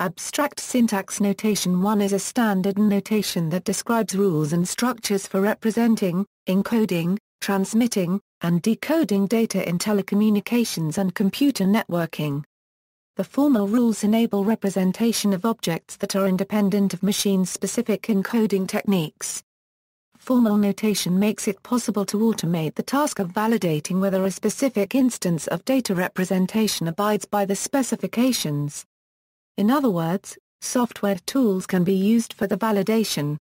Abstract Syntax Notation 1 is a standard notation that describes rules and structures for representing, encoding, transmitting, and decoding data in telecommunications and computer networking. The formal rules enable representation of objects that are independent of machine-specific encoding techniques. Formal notation makes it possible to automate the task of validating whether a specific instance of data representation abides by the specifications. In other words, software tools can be used for the validation.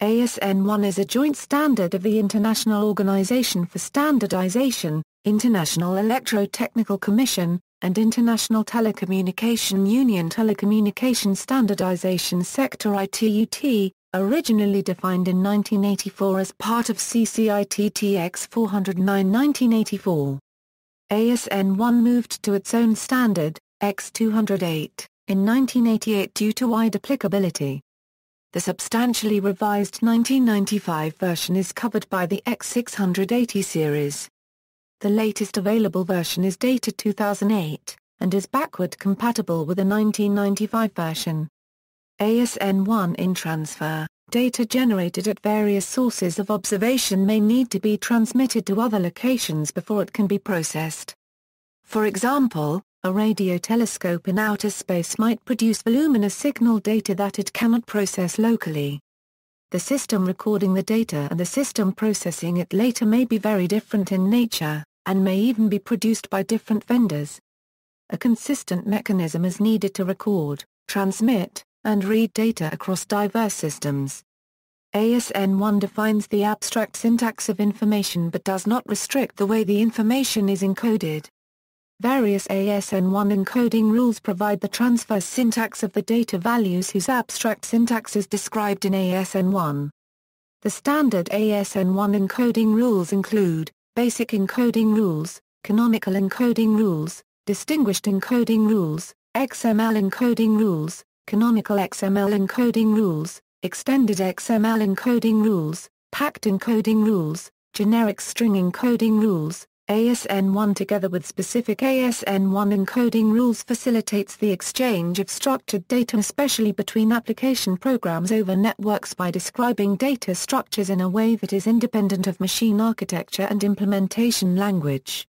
ASN1 is a joint standard of the International Organization for Standardization, International Electrotechnical Commission, and International Telecommunication Union Telecommunication Standardization Sector ITUT, originally defined in 1984 as part of CCITTX 409 1984. ASN1 moved to its own standard, X208 in 1988 due to wide applicability. The substantially revised 1995 version is covered by the X680 series. The latest available version is dated 2008, and is backward compatible with the 1995 version. ASN1 in transfer, data generated at various sources of observation may need to be transmitted to other locations before it can be processed. For example, a radio telescope in outer space might produce voluminous signal data that it cannot process locally. The system recording the data and the system processing it later may be very different in nature, and may even be produced by different vendors. A consistent mechanism is needed to record, transmit, and read data across diverse systems. ASN1 defines the abstract syntax of information but does not restrict the way the information is encoded. Various ASN1 encoding rules provide the transfer syntax of the data values whose abstract syntax is described in ASN1. The standard ASN1 encoding rules include, basic encoding rules, canonical encoding rules, distinguished encoding rules, XML encoding rules, canonical XML encoding rules, extended XML encoding rules, packed encoding rules, generic string encoding rules, ASN1 together with specific ASN1 encoding rules facilitates the exchange of structured data especially between application programs over networks by describing data structures in a way that is independent of machine architecture and implementation language.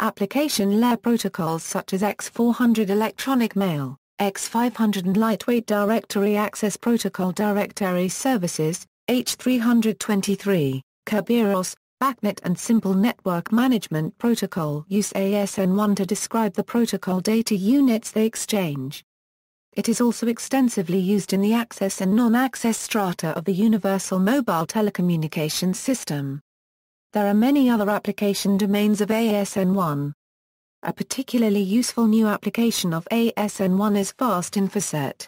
Application layer protocols such as X400 electronic mail, X500 and lightweight directory access protocol directory services, H323, Kerberos, BACnet and Simple Network Management Protocol use ASN1 to describe the protocol data units they exchange. It is also extensively used in the access and non-access strata of the Universal Mobile Telecommunications System. There are many other application domains of ASN1. A particularly useful new application of ASN1 is Fast InfoSet.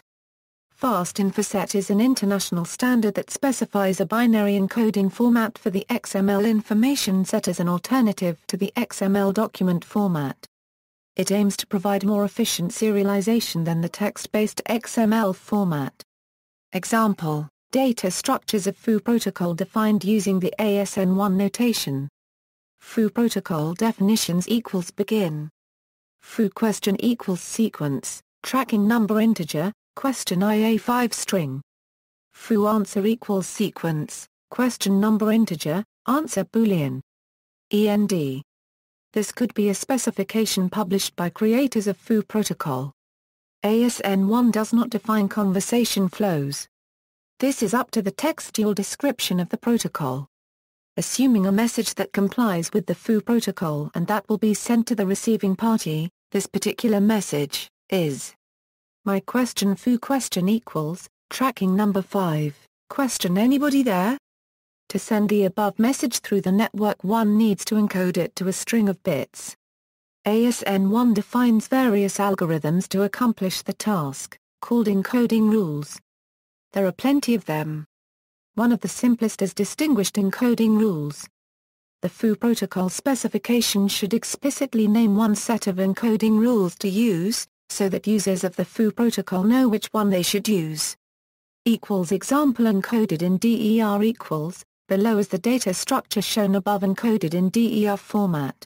Fast InfoSet is an international standard that specifies a binary encoding format for the XML information set as an alternative to the XML document format. It aims to provide more efficient serialization than the text-based XML format. Example, data structures of Foo protocol defined using the ASN1 notation. Foo protocol definitions equals begin. Foo question equals sequence, tracking number integer, Question IA5 string. Foo answer equals sequence, question number integer, answer boolean. END. This could be a specification published by creators of Foo protocol. ASN1 does not define conversation flows. This is up to the textual description of the protocol. Assuming a message that complies with the Foo protocol and that will be sent to the receiving party, this particular message, is my question foo question equals, tracking number 5, question anybody there? To send the above message through the network one needs to encode it to a string of bits. ASN1 defines various algorithms to accomplish the task, called encoding rules. There are plenty of them. One of the simplest is distinguished encoding rules. The FOO protocol specification should explicitly name one set of encoding rules to use, so that users of the Foo protocol know which one they should use. Equals example encoded in DER equals, below is the data structure shown above encoded in DER format.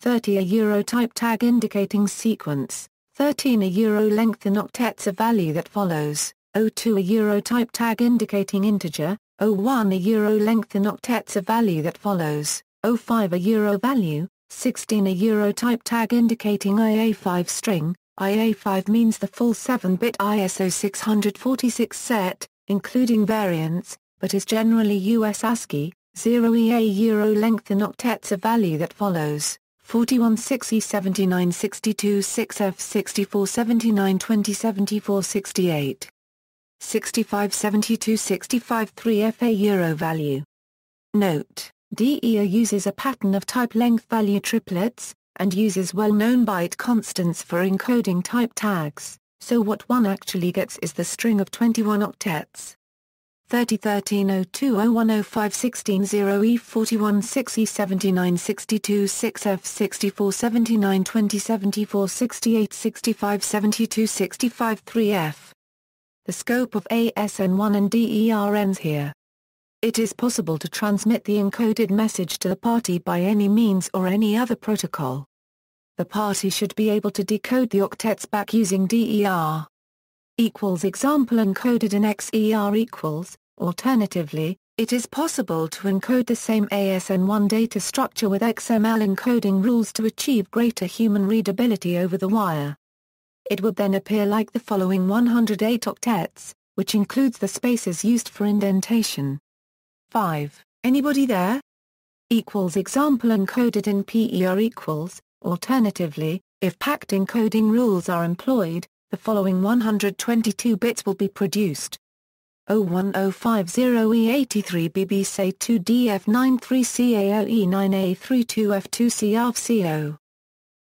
30 a Euro type tag indicating sequence, 13 a euro length in octets a value that follows, 02 a euro type tag indicating integer, 01 a euro length in octets a value that follows, 05 a euro value, 16 a euro type tag indicating IA5 string, IA5 means the full 7-bit ISO 646 set, including variants, but is generally US ASCII, 0 EA euro length in octets a value that follows, 41 6 E 79 62 6 F 64 79 20 74 68. 65 72 65 3 FA euro value. Note, DER uses a pattern of type length value triplets, and uses well-known byte constants for encoding type tags, so what one actually gets is the string of 21 octets. 30 13 02 01 05 16 0 E 41 6 E 79 62 6 F 64 79 20 74 68 65 72 65 3 F. The scope of ASN1 and DER ends here. It is possible to transmit the encoded message to the party by any means or any other protocol. The party should be able to decode the octets back using DER. Equals example encoded in XER equals, alternatively, it is possible to encode the same ASN1 data structure with XML encoding rules to achieve greater human readability over the wire. It would then appear like the following 108 octets, which includes the spaces used for indentation. 5. Anybody there? Equals example encoded in PER equals, alternatively, if packed encoding rules are employed, the following 122 bits will be produced. 01050E83BB say 2DF93CAOE9A32F2CRFCO.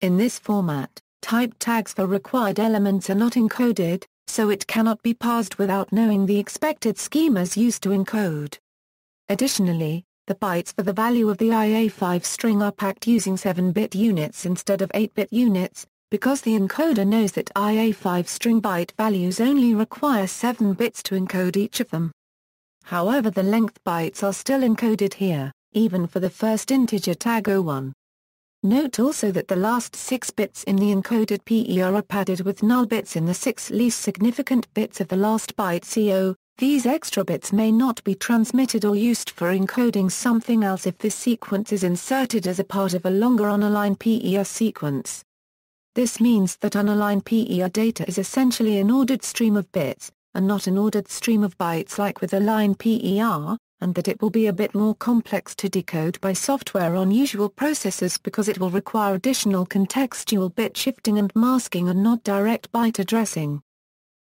In this format, type tags for required elements are not encoded, so it cannot be parsed without knowing the expected schemas used to encode. Additionally, the bytes for the value of the IA5 string are packed using 7-bit units instead of 8-bit units, because the encoder knows that IA5 string byte values only require 7 bits to encode each of them. However the length bytes are still encoded here, even for the first integer tag 01. Note also that the last 6 bits in the encoded PER are padded with null bits in the 6 least significant bits of the last byte CO, these extra bits may not be transmitted or used for encoding something else if this sequence is inserted as a part of a longer unaligned PER sequence. This means that unaligned PER data is essentially an ordered stream of bits, and not an ordered stream of bytes like with aligned PER, and that it will be a bit more complex to decode by software on usual processors because it will require additional contextual bit shifting and masking and not direct byte addressing.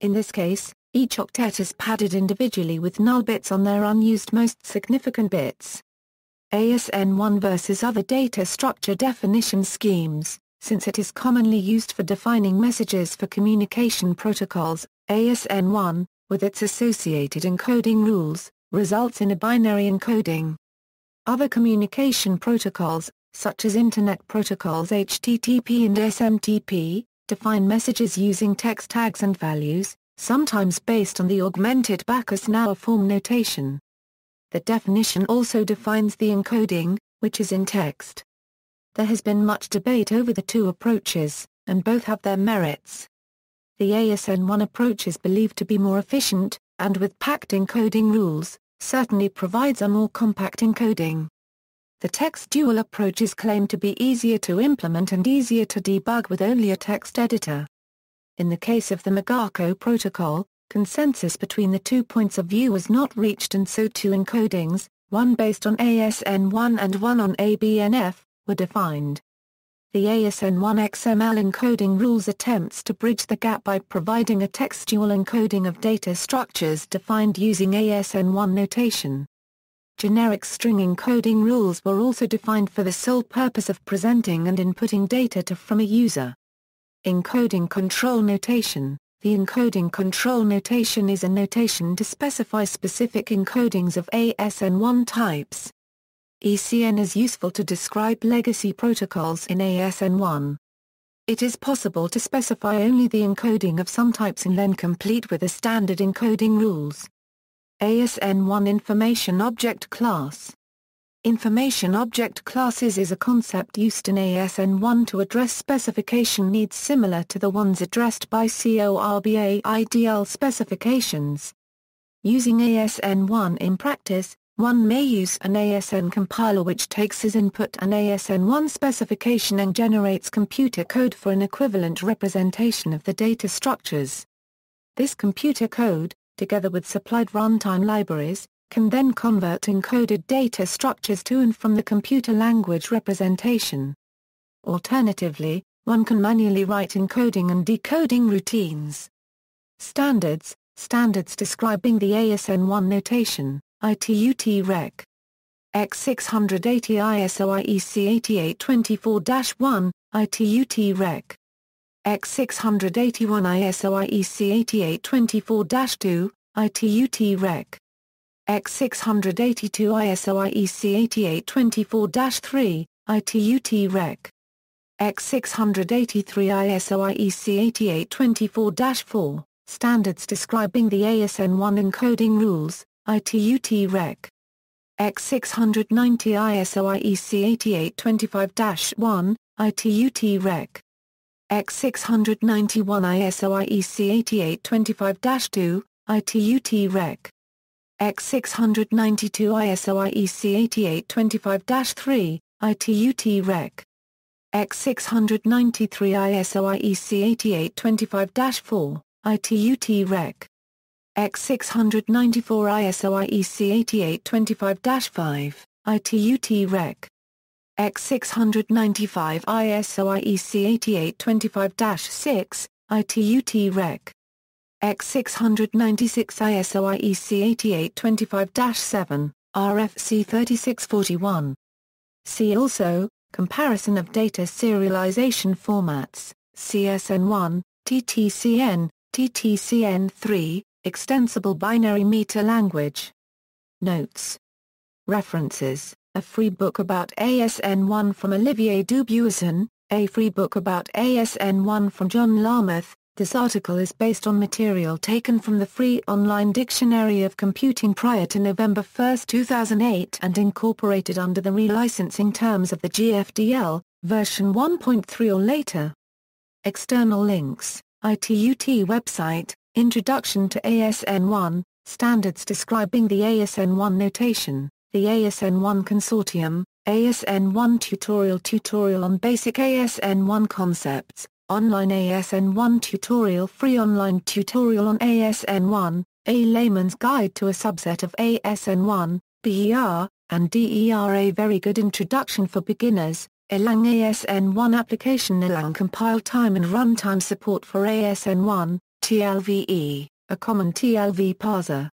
in this case, each octet is padded individually with null bits on their unused most significant bits. ASN1 versus other data structure definition schemes, since it is commonly used for defining messages for communication protocols, ASN1, with its associated encoding rules, results in a binary encoding. Other communication protocols, such as Internet protocols HTTP and SMTP, define messages using text tags and values, sometimes based on the augmented Backus-Naur form notation. The definition also defines the encoding, which is in text. There has been much debate over the two approaches, and both have their merits. The ASN1 approach is believed to be more efficient, and with packed encoding rules, certainly provides a more compact encoding. The text dual approach is claimed to be easier to implement and easier to debug with only a text editor. In the case of the Megaco protocol, consensus between the two points of view was not reached and so two encodings, one based on ASN1 and one on ABNF, were defined. The ASN1 XML encoding rules attempts to bridge the gap by providing a textual encoding of data structures defined using ASN1 notation. Generic string encoding rules were also defined for the sole purpose of presenting and inputting data to from a user. Encoding control notation The encoding control notation is a notation to specify specific encodings of ASN1 types. ECN is useful to describe legacy protocols in ASN1. It is possible to specify only the encoding of some types and then complete with the standard encoding rules. ASN1 Information Object Class Information Object Classes is a concept used in ASN1 to address specification needs similar to the ones addressed by CORBA IDL specifications. Using ASN1 in practice, one may use an ASN compiler which takes as input an ASN1 specification and generates computer code for an equivalent representation of the data structures. This computer code, together with supplied runtime libraries, can then convert encoded data structures to and from the computer language representation. Alternatively, one can manually write encoding and decoding routines. Standards Standards describing the ASN1 notation ITUT Rec. X680 ISO IEC 8824-1, ITUT Rec. X681 ISO IEC 8824-2, ITUT Rec. X682 ISO IEC 8824-3, ITUT Rec. X683 ISO IEC 8824-4, standards describing the ASN1 encoding rules, ITUT Rec. X690 ISO IEC 8825-1, ITUT Rec. X691 ISO IEC 8825-2, ITUT Rec. X692 ISO IEC 8825-3, ITUT Rec. X693 ISO IEC 8825-4, ITUT Rec. X694 ISO IEC 8825-5, ITUT Rec. X695 ISO IEC 8825-6, ITUT Rec. X696 ISO IEC 8825-7, RFC 3641. See also, Comparison of Data Serialization Formats, CSN1, TTCN, TTCN3, Extensible Binary Meta Language. Notes. References, a free book about ASN1 from Olivier Dubuisson, a free book about ASN1 from John Larmouth. this article is based on material taken from the free online Dictionary of Computing prior to November 1, 2008 and incorporated under the relicensing terms of the GFDL, version 1.3 or later. External links, ITUT website, Introduction to ASN1, Standards describing the ASN1 notation, the ASN1 Consortium, ASN1 Tutorial Tutorial on basic ASN1 concepts, Online ASN1 Tutorial Free online tutorial on ASN1, A layman's guide to a subset of ASN1, BER, and DER A very good introduction for beginners, Erlang ASN1 application Erlang compile time and runtime support for ASN1, TLVE, a common TLV parser.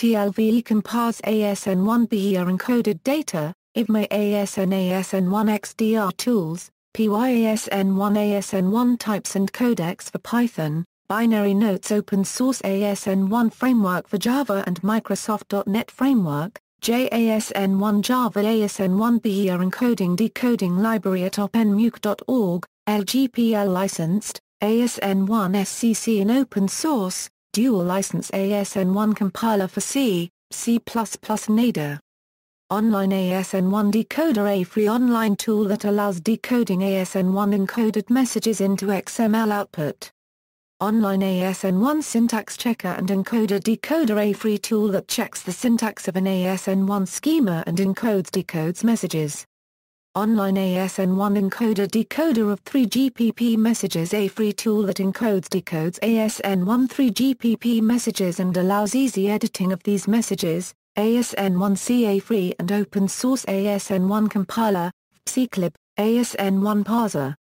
TLVE can parse ASN1 BER encoded data, IVMA ASN ASN1 XDR tools, PYASN1 ASN1 types and codecs for Python, binary notes open source ASN1 framework for Java and Microsoft.NET framework, JASN1 Java ASN1 BER encoding decoding library at openmuc.org, LGPL licensed, ASN1 SCC in open source, dual license ASN1 compiler for C, C++ NADA. Online ASN1 Decoder A free online tool that allows decoding ASN1 encoded messages into XML output. Online ASN1 Syntax Checker and Encoder Decoder A free tool that checks the syntax of an ASN1 schema and encodes decodes messages. Online ASN1 encoder decoder of 3GPP messages. A free tool that encodes decodes ASN1 3GPP messages and allows easy editing of these messages, ASN1 CA free and open source ASN1 compiler, Psiclib, ASN1 parser,